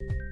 you